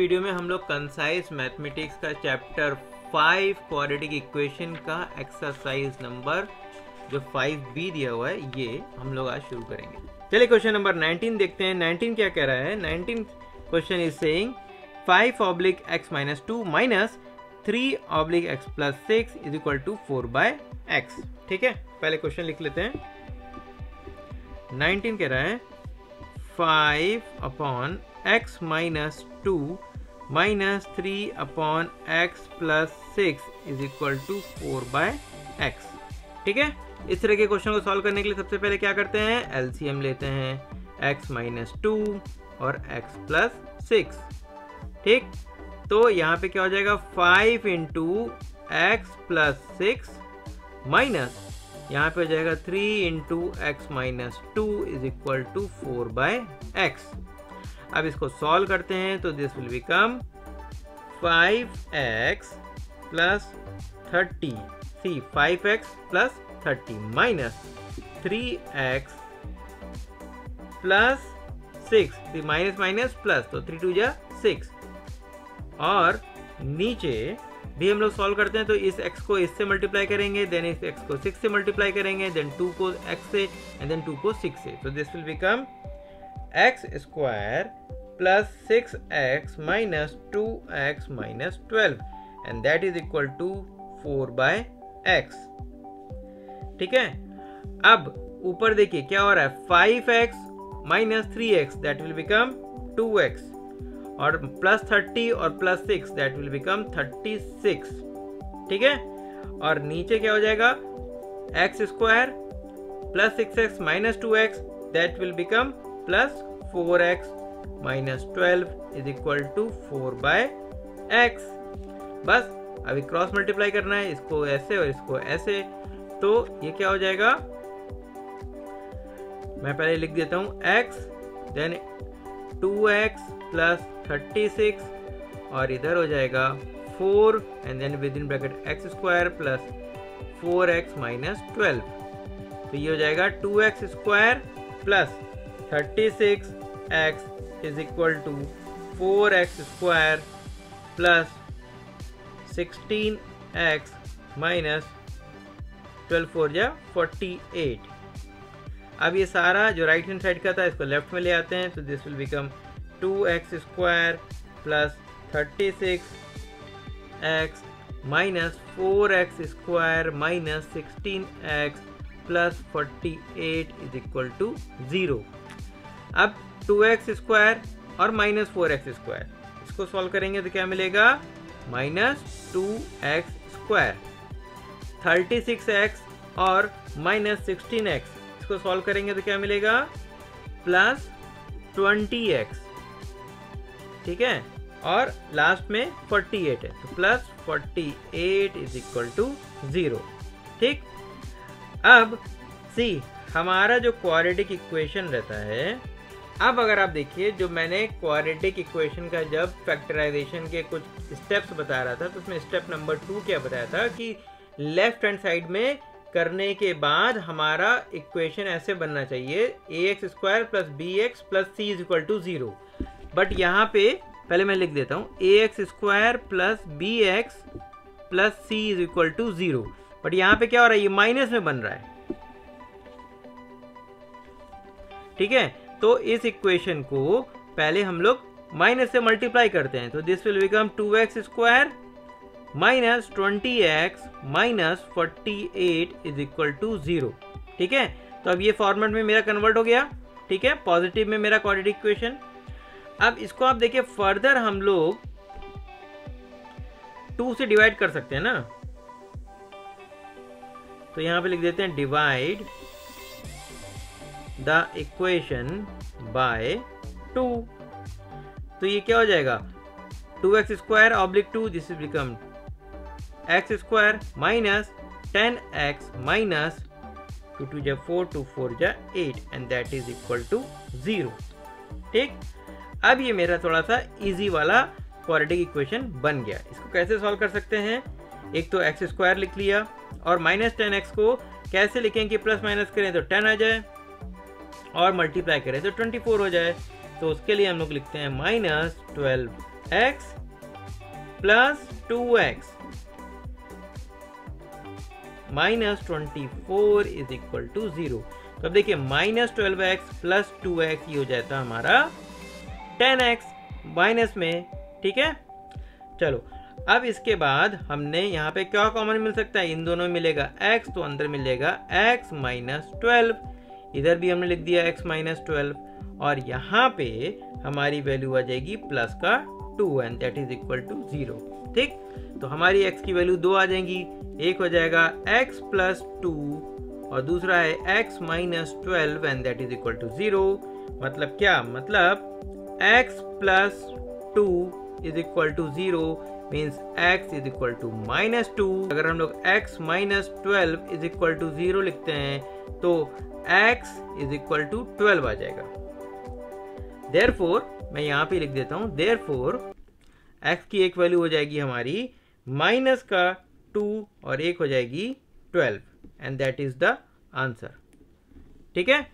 Video में हम लोग कंसाइज मैथमेटिक्स का चैप्टर फाइव क्वाड्रेटिक इक्वेशन का एक्सरसाइज नंबर जो फाइव बी दिया हुआ है, ये हम लोग आज शुरू करेंगे। चलिए क्वेश्चन नंबर 19 देखते हैं। 19 क्या कह रहा है? 19 question is saying 5 oblique x minus two minus three oblique x plus six is equal to four by x ठीक है? पहले क्वेश्चन लिख लेते हैं। 19 कह रहा है 5 upon x minus two minus three upon x plus six is equal to four by x ठीक है? इस तरह के क्वेश्चन को सॉल्व करने के लिए सबसे पहले क्या करते हैं? एलसीएम लेते हैं। X माइनस टू और x प्लस सिक्स ठीक? तो यहाँ पे क्या हो जाएगा? Five into x plus six minus यहाँ पे जाएगा three into x minus two is equal to four by x अब इसको सॉल्व करते हैं तो this will become five x plus thirty see five x plus thirty minus three x plus six minus minus plus तो three two जा six और नीचे भी हम लोग सॉल्व करते हैं तो इस एक्स को इससे मल्टीप्लाई करेंगे देन इस x को 6 से मल्टीप्लाई करेंगे देन 2 को x से एंड देन 2 को 6 से। तो this will become x square plus six x minus two x minus twelve and that is equal to four by x ठीक है? अब ऊपर देखिए, क्या हो रहा है? Five x minus three x that will become two x और प्लस थर्टी और plus six that will become thirty six ठीक है? और नीचे क्या हो जाएगा? X square plus six x minus two x that will become plus four x minus twelve is equal to four by x बस, अभी क्रॉस मल्टीप्लाई करना है, इसको ऐसे और इसको ऐसे। तो ये क्या हो जाएगा? मैं पहले लिख देता हूँ x then two x plus thirty six और इधर हो जाएगा four and then with in bracket x square plus four x minus twelve तो ये हो जाएगा two x square plus thirty six x is equal to four x square plus sixteen x minus twelve four जा forty eight अब ये सारा जो right hand side का था, इसको लेफ़्ट में ले आते हैं तो this will become two x square plus thirty six x minus four x square minus sixteen x plus forty eight is equal to zero अब टू एक्स स्क्वायर और माइनस फोर एक्स स्क्वायर इसको solve करेंगे तो क्या मिलेगा? Minus two x square thirty six x और minus sixteen x इसको solve करेंगे तो क्या मिलेगा? प्लस ट्वेंटी एक्स ठीक है? और लास्ट में 48 है। तो plus 48 is equal to zero ठीक? अब सी हमारा जो क्वाड्रेटिक इक्वेशन रहता है, अब अगर आप देखिए, जो मैंने क्वाड्रेटिक इक्वेशन का जब फैक्टराइजेशन के कुछ स्टेप्स बता रहा था तो उसमें स्टेप नंबर टू क्या बताया था कि लेफ़्ट हैंड साइड में करने के बाद हमारा इक्वेशन ऐसे बनना चाहिए A x square plus B x plus C is equal to zero but यहाँ पे, पहले मैं लिख देता हूँ A x square plus B x plus C is equal to zero but यहाँ पे क्या हो रहा है? ये माइनस में बन रहा है। ठीक है? तो इस इक्वेशन को पहले हम लोग माइनस से मल्टीप्लाई करते हैं। तो this will become two x square minus twenty x minus forty eight is equal to zero. ठीक है? तो अब ये फॉर्मेट में मेरा कन्वर्ट हो गया। ठीक है? पॉजिटिव में मेरा क्वाड्रेटिक इक्वेशन अब इसको आप देखिए फर्दर हम लोग टू से डिवाइड कर सकते हैं ना? तो यहाँ पे लिख देते हैं divide the equation by two तो ये क्या हो जाएगा? Two x square oblique two this is become x square minus ten x minus two two जा फोर टू फोर जा eight and that is equal to zero ठीक? अब ये मेरा थोड़ा सा इजी वाला क्वाड्रेटिक इक्वेशन बन गया। इसको कैसे सॉल्व कर सकते हैं? एक तो एक्स स्क्वायर लिख लिया, और माइनस टेन एक्स को कैसे लिखें कि प्लस माइनस करें तो टेन आ जाए, और मल्टीप्लाई करें तो ट्वेंटी फोर हो जाए। तो उसके लिए हम लोग लिखते हैं minus twelve x plus two x minus twenty four is equal to zero तो अब देखिए minus twelve x plus two x ये हो जाता हमारा टेन एक्स माइनस में, ठीक है? चलो, अब इसके बाद हमने यहाँ पे क्या कॉमन मिल सकता है? इन दोनों में मिलेगा x तो अंदर मिलेगा x माइनस ट्वेल्व इधर भी हमने लिख दिया x माइनस ट्वेल्व और यहाँ पे हमारी वैल्यू आ जाएगी प्लस का two and that is equal to zero ठीक? तो हमारी x की वैल्यू दो आ जाएँगी। एक हो जाएगा x प्लस टू और दूसरा है x minus twelve and that is equal to zero मतलब क्या? मतलब x plus two is equal to zero means x is equal to minus two अगर हम लोग x minus twelve is equal to zero लिखते हैं तो x is equal to twelve आ जाएगा। देर मैं यहाँ पे लिख देता हूँ। देर फोर एक्स की एक वैल्यू हो जाएगी हमारी माइनस का टू और एक हो जाएगी twelve and that is the answer ठीक है?